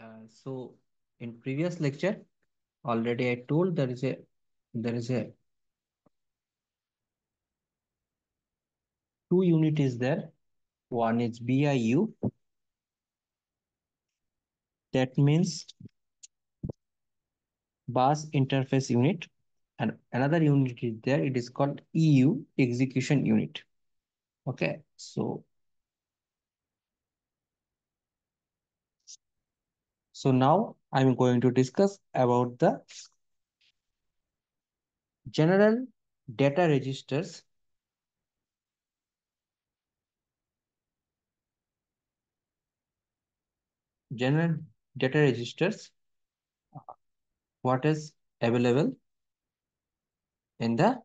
Uh, so in previous lecture, already I told there is a there is a two unit is there. One is BIU. That means bus interface unit. And another unit is there. It is called EU execution unit. Okay, so So now I'm going to discuss about the general data registers. General data registers, what is available in the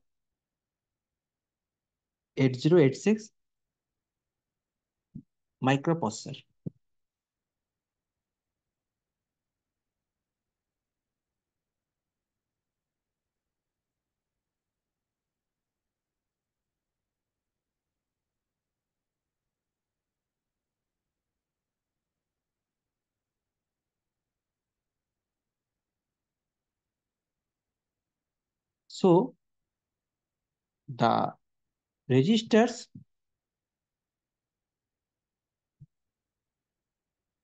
8086 microprocessor. So the registers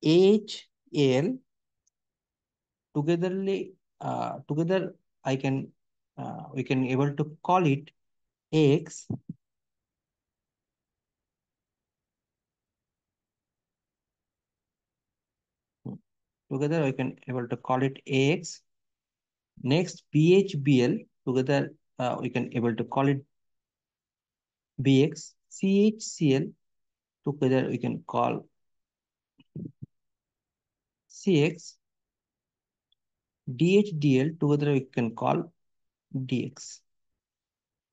HL togetherly uh, together I can uh, we can able to call it X together I can able to call it AX next BHBL together uh, we can able to call it BX CHCL together we can call CX DHDL together we can call DX.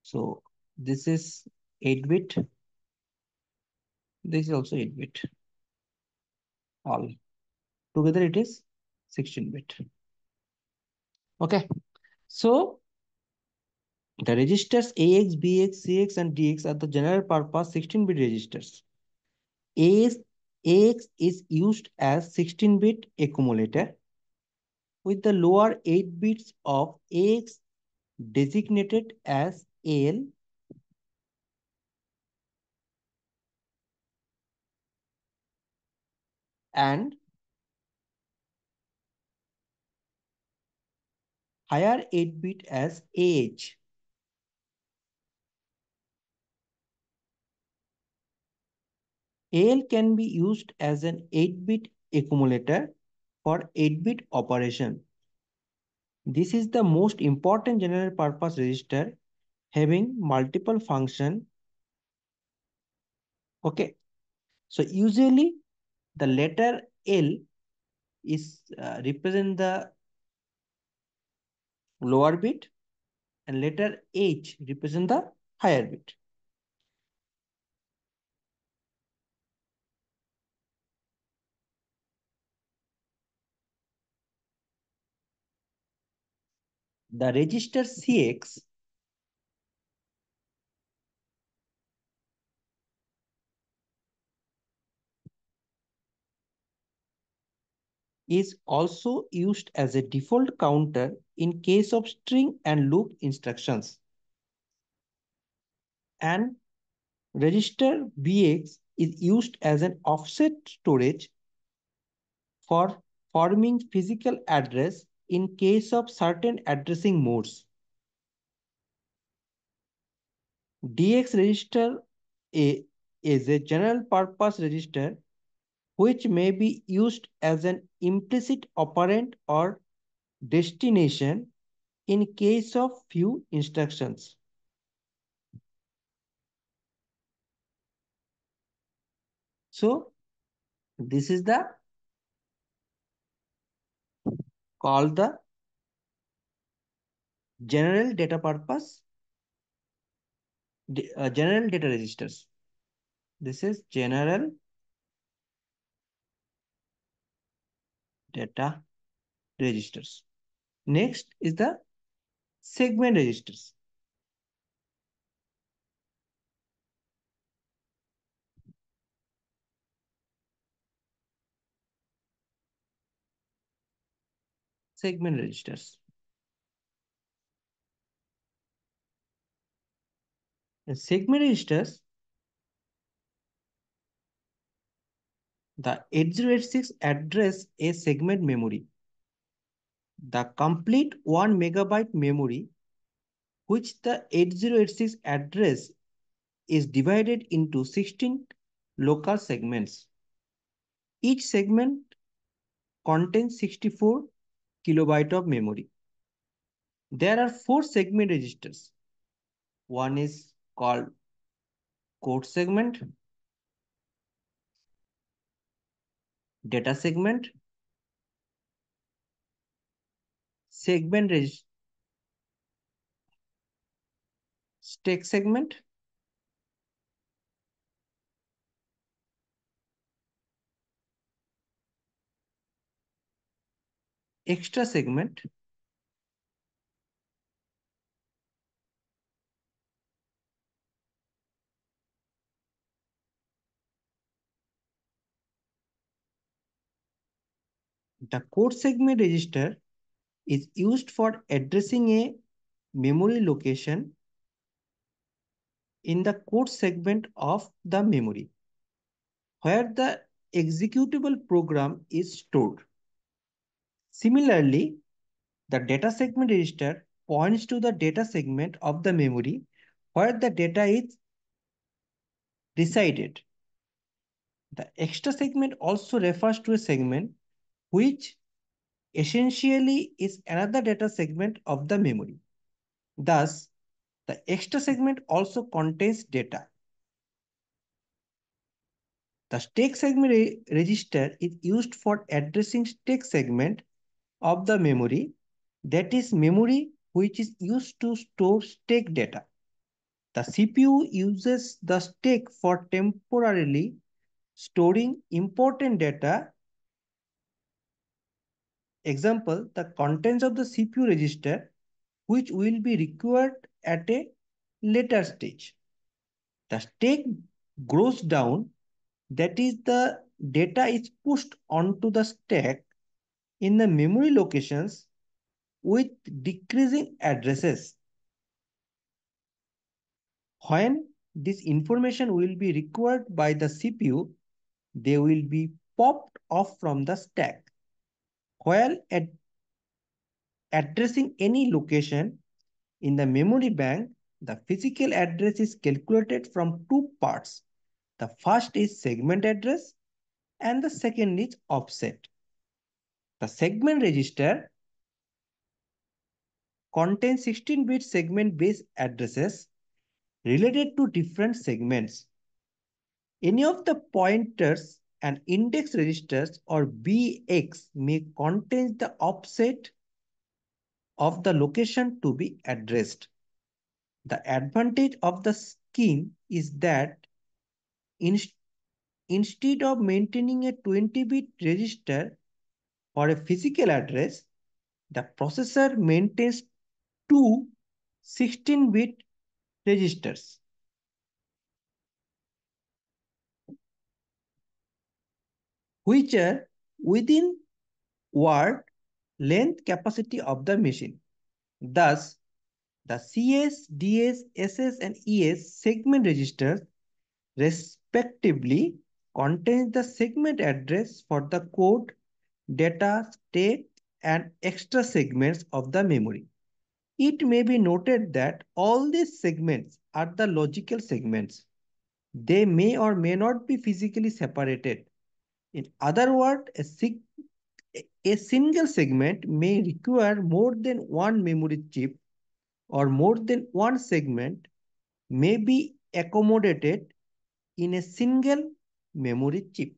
So this is 8 bit. This is also 8 bit. All together it is 16 bit. Okay. So the registers AX, BX, CX, and DX are the general purpose 16 bit registers. AX, AX is used as 16 bit accumulator with the lower 8 bits of AX designated as AL and higher 8 bit as AH. AL can be used as an 8-bit accumulator for 8-bit operation. This is the most important general purpose register having multiple function. Okay. So usually the letter L is uh, represent the lower bit and letter H represent the higher bit. The register CX is also used as a default counter in case of string and loop instructions. And register BX is used as an offset storage for forming physical address in case of certain addressing modes. DX register A is a general purpose register which may be used as an implicit operand or destination in case of few instructions. So this is the called the general data purpose uh, general data registers. This is general data registers. Next is the segment registers. Segment registers. In segment registers, the 8086 address a segment memory. The complete 1 megabyte memory which the 8086 address is divided into 16 logical segments. Each segment contains 64 kilobyte of memory. There are four segment registers. One is called code segment, data segment, segment register, stack segment, extra segment, the code segment register is used for addressing a memory location in the code segment of the memory where the executable program is stored. Similarly, the data segment register points to the data segment of the memory where the data is resided. The extra segment also refers to a segment which essentially is another data segment of the memory. Thus, the extra segment also contains data. The stack segment re register is used for addressing stack segment of the memory, that is memory which is used to store stack data. The CPU uses the stack for temporarily storing important data. Example, the contents of the CPU register, which will be required at a later stage. The stack grows down, that is the data is pushed onto the stack in the memory locations with decreasing addresses. When this information will be required by the CPU, they will be popped off from the stack. While at addressing any location in the memory bank, the physical address is calculated from two parts. The first is segment address and the second is offset. The segment register contains 16-bit segment-based addresses related to different segments. Any of the pointers and index registers or BX may contain the offset of the location to be addressed. The advantage of the scheme is that in, instead of maintaining a 20-bit register for a physical address, the processor maintains two 16-bit registers. which are within word length capacity of the machine. Thus, the CS, DS, SS, and ES segment registers respectively contains the segment address for the code, data, stack, and extra segments of the memory. It may be noted that all these segments are the logical segments. They may or may not be physically separated. In other words, a, a single segment may require more than one memory chip or more than one segment may be accommodated in a single memory chip.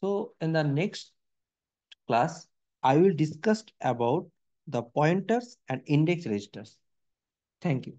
So in the next class, I will discuss about the pointers and index registers. Thank you.